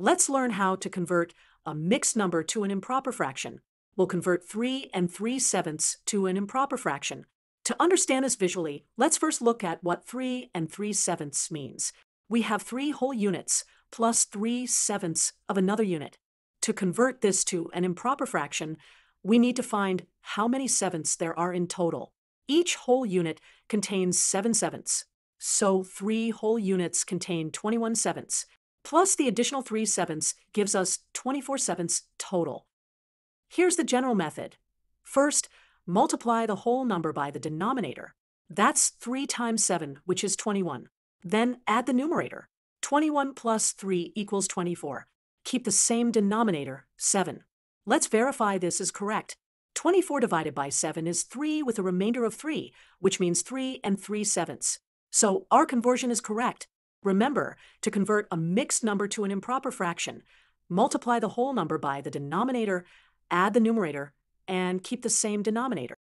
Let's learn how to convert a mixed number to an improper fraction. We'll convert 3 and 3 sevenths to an improper fraction. To understand this visually, let's first look at what 3 and 3 sevenths means. We have three whole units plus 3 sevenths of another unit. To convert this to an improper fraction, we need to find how many sevenths there are in total. Each whole unit contains 7 sevenths, so three whole units contain 21 sevenths, plus the additional 3 sevenths gives us 24 sevenths total. Here's the general method. First, multiply the whole number by the denominator. That's 3 times 7, which is 21. Then add the numerator. 21 plus 3 equals 24. Keep the same denominator, 7. Let's verify this is correct. 24 divided by 7 is 3 with a remainder of 3, which means 3 and 3 sevenths. So our conversion is correct. Remember, to convert a mixed number to an improper fraction, multiply the whole number by the denominator, add the numerator, and keep the same denominator.